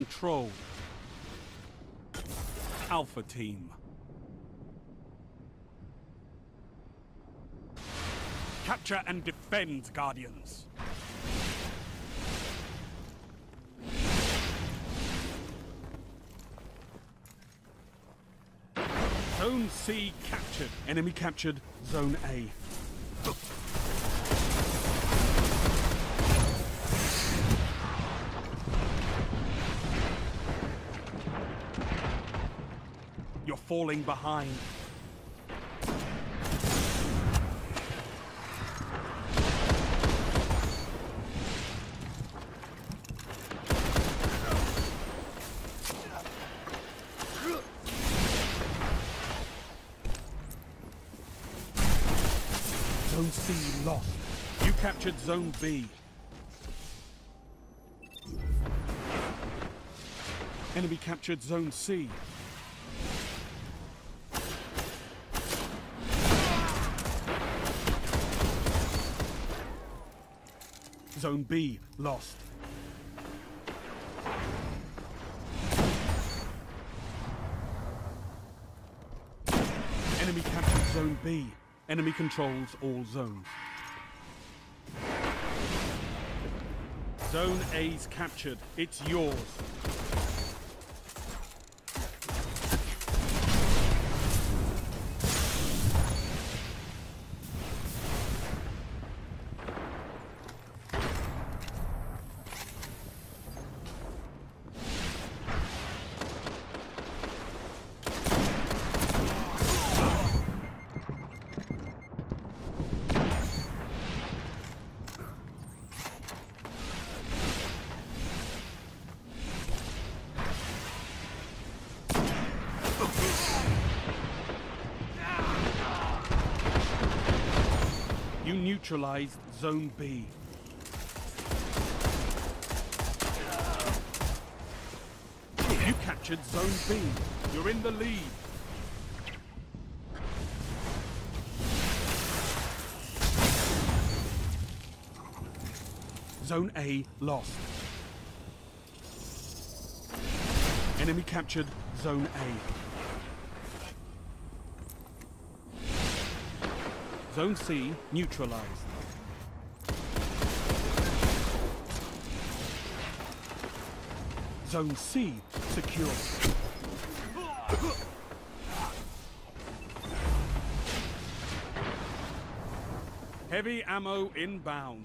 Control. Alpha Team. Capture and defend, Guardians. Zone C captured. Enemy captured Zone A. You're falling behind. Zone C lost. You captured Zone B. Enemy captured Zone C. Zone B lost. Enemy captured Zone B. Enemy controls all zones. Zone A's captured. It's yours. You neutralized Zone B. You captured Zone B. You're in the lead. Zone A lost. Enemy captured Zone A. Zone C neutralized. Zone C secure. Heavy ammo inbound.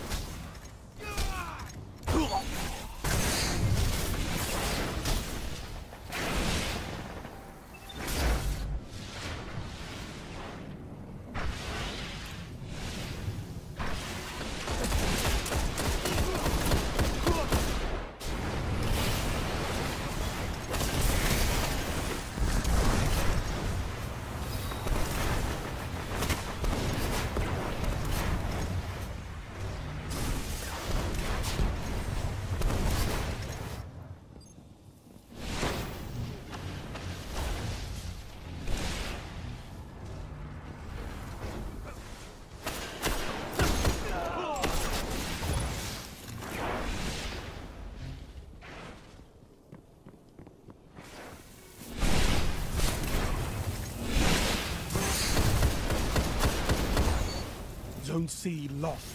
Zone C lost.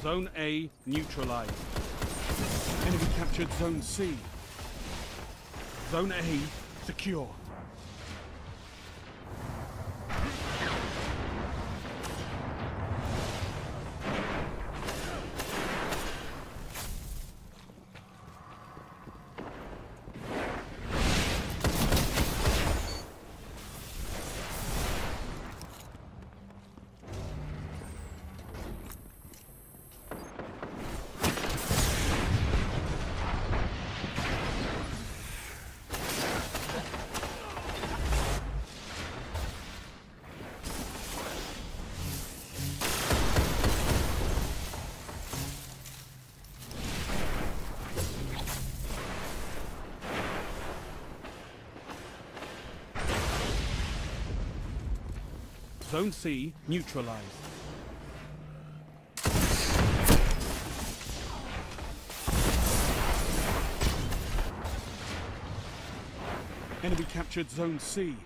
Zone A neutralized. Enemy captured Zone C. Zone A secure. Zone C neutralized. Enemy captured Zone C.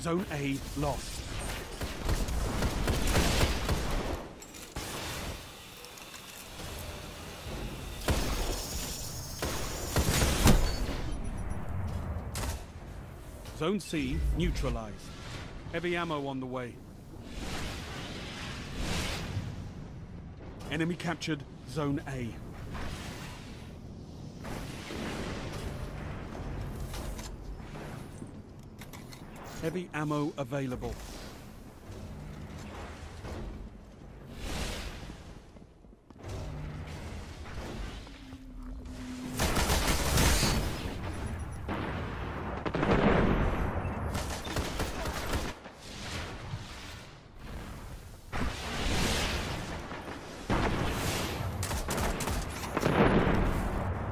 Zone A lost. Zone C neutralized. Heavy ammo on the way. Enemy captured Zone A. Heavy ammo available.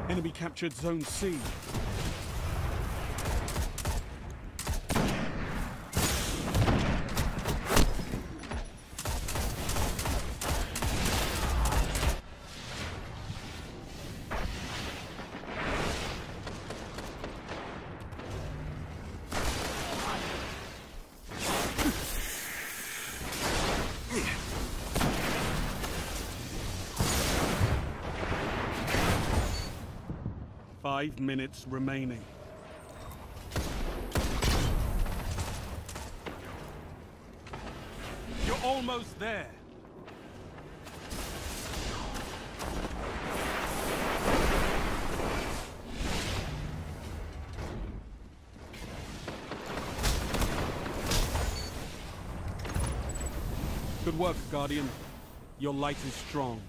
Enemy captured Zone C. Five minutes remaining. You're almost there. Good work, Guardian. Your light is strong.